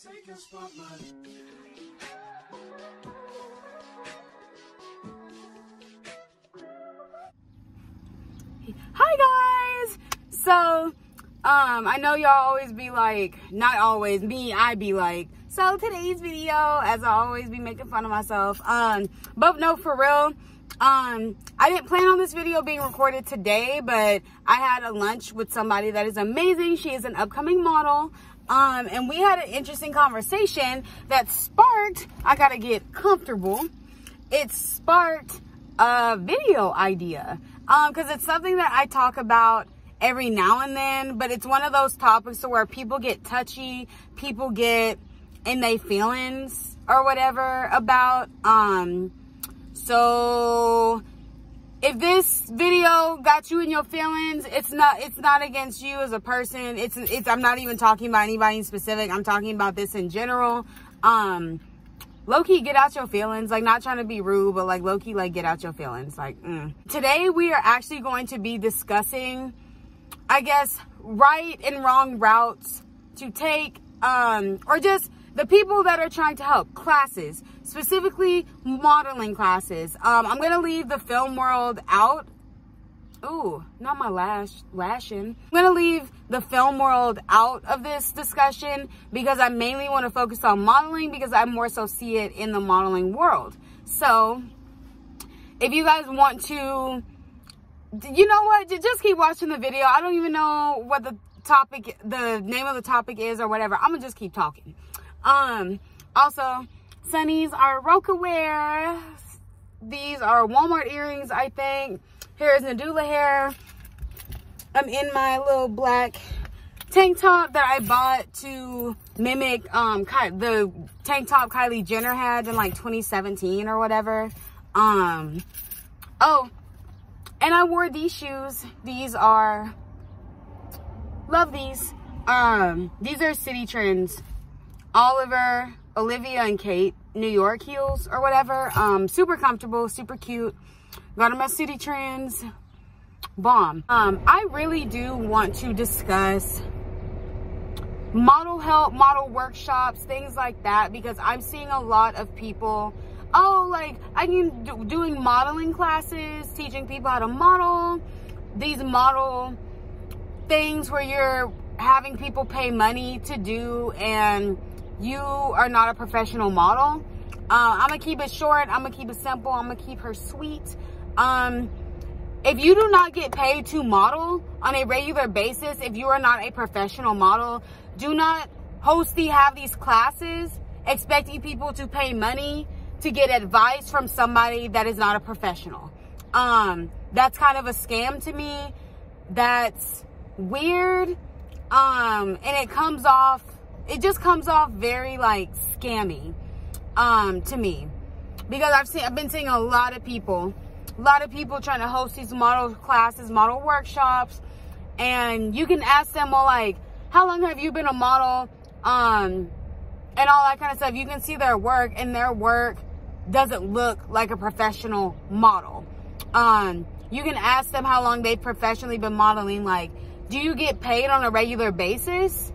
take your spotlight. Hi guys! So, um, I know y'all always be like, not always, me, I be like, so today's video, as I always be making fun of myself, um, but no, for real, um, I didn't plan on this video being recorded today, but I had a lunch with somebody that is amazing. She is an upcoming model. Um, and we had an interesting conversation that sparked, I gotta get comfortable. It sparked a video idea. Um, cause it's something that I talk about every now and then, but it's one of those topics to where people get touchy, people get in their feelings or whatever about, um, so if this video got you in your feelings, it's not it's not against you as a person. It's it's I'm not even talking about anybody in specific. I'm talking about this in general. Um low-key get out your feelings like not trying to be rude but like low-key like get out your feelings like mm. today we are actually going to be discussing i guess right and wrong routes to take um or just the people that are trying to help classes specifically modeling classes um i'm gonna leave the film world out Ooh, not my lash, lashing. I'm gonna leave the film world out of this discussion because I mainly want to focus on modeling because I more so see it in the modeling world. So, if you guys want to, you know what, just keep watching the video. I don't even know what the topic, the name of the topic is or whatever. I'm gonna just keep talking. Um, also, Sunnies are Roca. These are Walmart earrings, I think. Here's Nadula hair. I'm in my little black tank top that I bought to mimic um the tank top Kylie Jenner had in like 2017 or whatever. Um, oh, and I wore these shoes. These are, love these. Um, these are Citi Trends. Oliver, Olivia, and Kate New York heels or whatever. Um, super comfortable, super cute. Got them at Citi Trends. Bomb. Um, I really do want to discuss model help, model workshops, things like that, because I'm seeing a lot of people, oh, like, I can do, doing modeling classes, teaching people how to model, these model things where you're having people pay money to do and you are not a professional model. Uh, I'm gonna keep it short. I'm gonna keep it simple. I'm gonna keep her sweet. Um, if you do not get paid to model on a regular basis, if you are not a professional model, do not host the have these classes expecting people to pay money to get advice from somebody that is not a professional. Um, that's kind of a scam to me. That's weird. Um, and it comes off it just comes off very like scammy um to me. Because I've seen I've been seeing a lot of people a lot of people trying to host these model classes model workshops and you can ask them well like how long have you been a model? Um and all that kind of stuff. You can see their work and their work doesn't look like a professional model. Um you can ask them how long they've professionally been modeling like do you get paid on a regular basis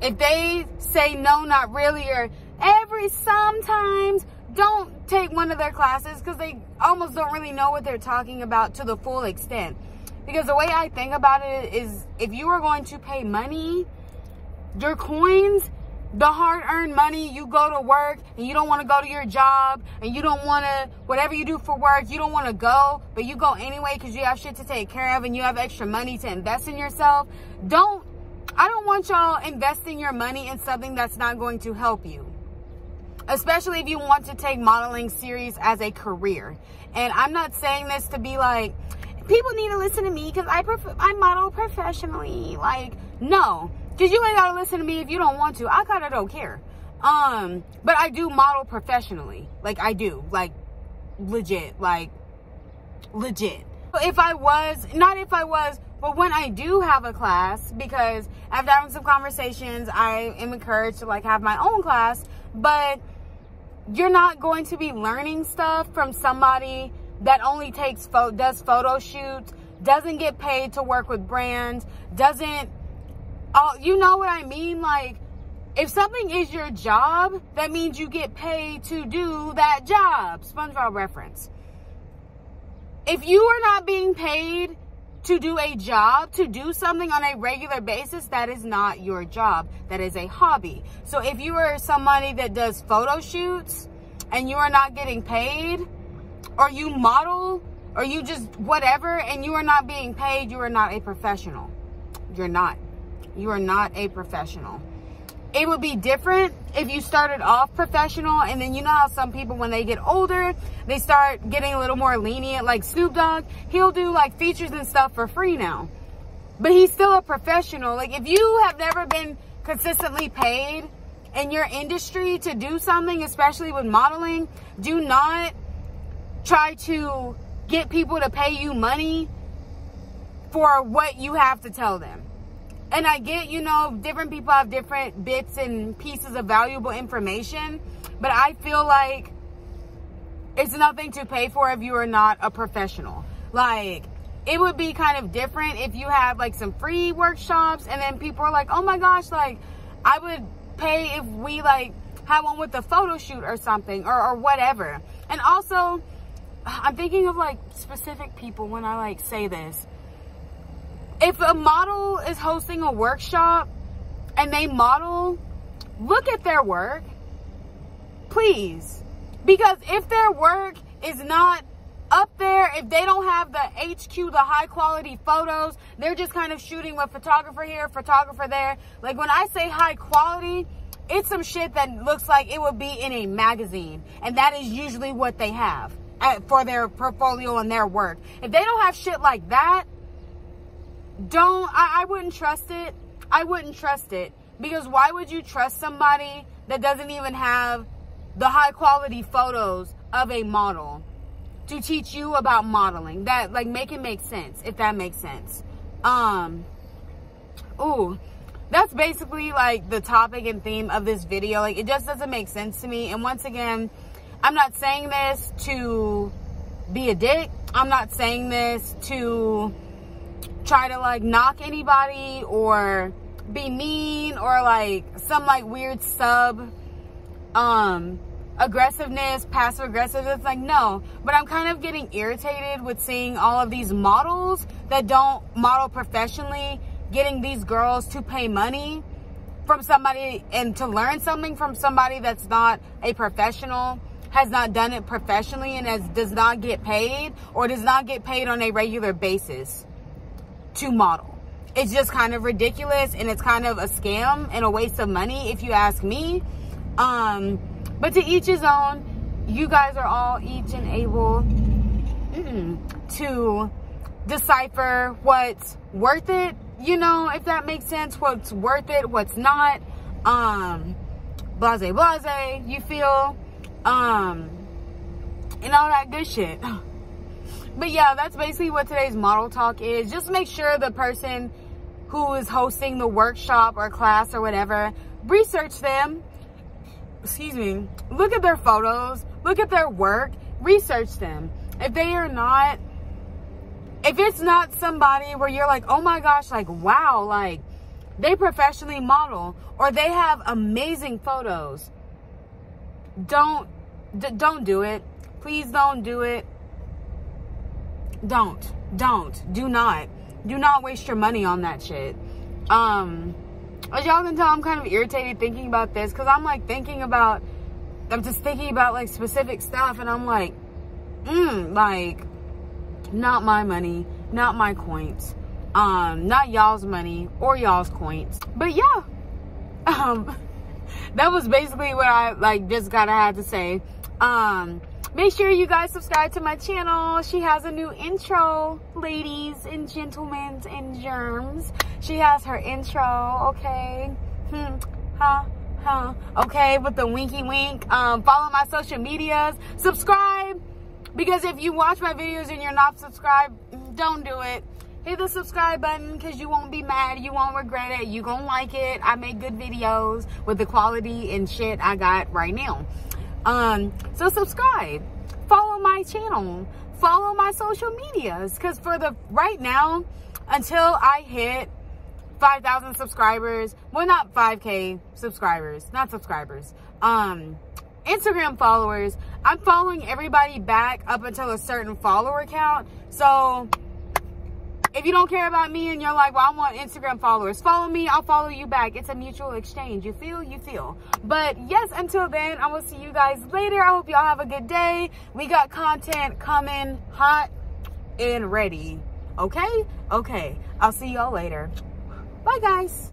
if they say no, not really, or every sometimes, don't take one of their classes because they almost don't really know what they're talking about to the full extent. Because the way I think about it is if you are going to pay money, your coins, the hard earned money, you go to work and you don't want to go to your job and you don't want to, whatever you do for work, you don't want to go, but you go anyway because you have shit to take care of and you have extra money to invest in yourself. Don't I don't want y'all investing your money in something that's not going to help you. Especially if you want to take modeling serious as a career. And I'm not saying this to be like, people need to listen to me because I, I model professionally. Like, no. Because you ain't got to listen to me if you don't want to. I kind of don't care. Um, but I do model professionally. Like, I do. Like, legit. Like, legit. If I was, not if I was, but when I do have a class, because after having some conversations, I am encouraged to like have my own class, but you're not going to be learning stuff from somebody that only takes photo, does photo shoots, doesn't get paid to work with brands, doesn't, oh, you know what I mean? Like, if something is your job, that means you get paid to do that job. SpongeBob reference. If you are not being paid to do a job, to do something on a regular basis, that is not your job. That is a hobby. So if you are somebody that does photo shoots and you are not getting paid, or you model, or you just whatever, and you are not being paid, you are not a professional. You're not. You are not a professional it would be different if you started off professional and then you know how some people when they get older they start getting a little more lenient like Snoop Dogg he'll do like features and stuff for free now. But he's still a professional. Like if you have never been consistently paid in your industry to do something especially with modeling do not try to get people to pay you money for what you have to tell them and I get, you know, different people have different bits and pieces of valuable information, but I feel like it's nothing to pay for if you are not a professional. Like, it would be kind of different if you have like some free workshops and then people are like, oh my gosh, like, I would pay if we like have one with a photo shoot or something or, or whatever. And also, I'm thinking of like specific people when I like say this if a model is hosting a workshop and they model, look at their work, please. Because if their work is not up there, if they don't have the HQ, the high quality photos, they're just kind of shooting with photographer here, photographer there. Like when I say high quality, it's some shit that looks like it would be in a magazine. And that is usually what they have uh, for their portfolio and their work. If they don't have shit like that, don't, I, I wouldn't trust it. I wouldn't trust it. Because why would you trust somebody that doesn't even have the high quality photos of a model to teach you about modeling? That, like, make it make sense, if that makes sense. Um, ooh, that's basically, like, the topic and theme of this video. Like, it just doesn't make sense to me. And once again, I'm not saying this to be a dick. I'm not saying this to try to like knock anybody or be mean or like some like weird sub um aggressiveness, passive aggressive. It's like, no. But I'm kind of getting irritated with seeing all of these models that don't model professionally, getting these girls to pay money from somebody and to learn something from somebody that's not a professional, has not done it professionally and has, does not get paid or does not get paid on a regular basis to model. It's just kind of ridiculous and it's kind of a scam and a waste of money if you ask me. Um, but to each his own, you guys are all each and able mm, to decipher what's worth it, you know, if that makes sense, what's worth it, what's not. Um, blase blase, you feel, um, and all that good shit. but yeah, that's basically what today's model talk is. Just make sure the person who is hosting the workshop or class or whatever, research them. Excuse me. Look at their photos. Look at their work. Research them. If they are not, if it's not somebody where you're like, oh my gosh, like, wow, like, they professionally model or they have amazing photos, don't, don't do it. Please don't do it don't. Don't. Do not. Do not waste your money on that shit. Um, as y'all can tell, I'm kind of irritated thinking about this because I'm like thinking about, I'm just thinking about like specific stuff and I'm like, mm, like, not my money, not my coins, um, not y'all's money or y'all's coins. But yeah, um, that was basically what I like just gotta had to say. Um, Make sure you guys subscribe to my channel. She has a new intro, ladies and gentlemen and germs. She has her intro, okay? Hmm, huh, huh. Okay, with the winky wink. Um, follow my social medias. Subscribe. Because if you watch my videos and you're not subscribed, don't do it. Hit the subscribe button because you won't be mad. You won't regret it. You gonna like it. I make good videos with the quality and shit I got right now. Um, so subscribe, follow my channel, follow my social medias. Cause for the right now, until I hit 5,000 subscribers. Well, not 5K subscribers, not subscribers. Um, Instagram followers. I'm following everybody back up until a certain follower count. So if you don't care about me and you're like, well, I want Instagram followers, follow me. I'll follow you back. It's a mutual exchange. You feel? You feel. But yes, until then, I will see you guys later. I hope y'all have a good day. We got content coming hot and ready. Okay? Okay. I'll see y'all later. Bye, guys.